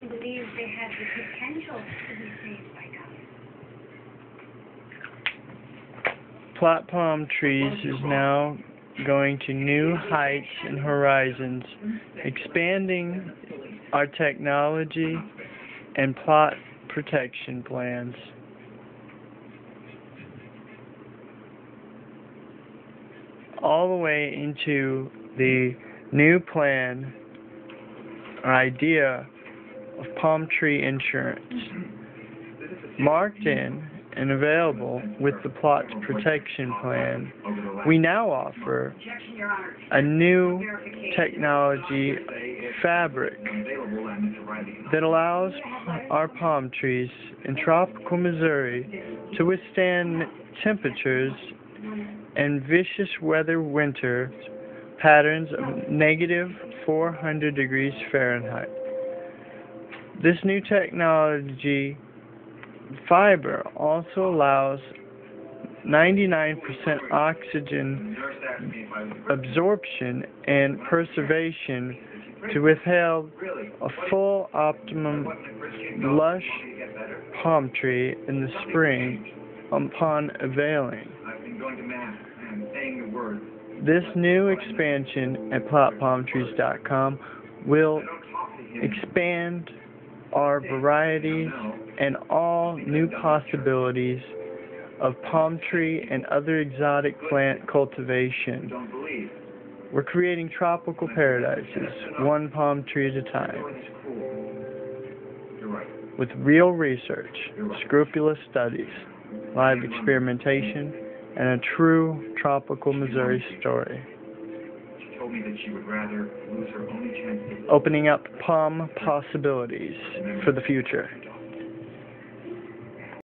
believes they have the potential to be saved by God. Plott palm trees is now going to new heights and horizons, expanding our technology and Plott protection plans. All the way into the new plan or idea of palm tree insurance. Marked in and available with the Plott's protection plan, we now offer a new technology fabric that allows our palm trees in tropical Missouri to withstand temperatures and vicious weather winter patterns of negative 400 degrees Fahrenheit. This new technology fiber also allows 99% oxygen absorption and preservation to withhold a full optimum lush palm tree in the spring upon availing. This new expansion at plottpalmtrees.com will expand our varieties and all new possibilities of palm tree and other exotic plant cultivation. We're creating tropical paradises, one palm tree at a time, with real research, scrupulous studies, live experimentation, and a true tropical Missouri story. Told me that she would rather lose her only chance to Opening up palm possibilities for the future.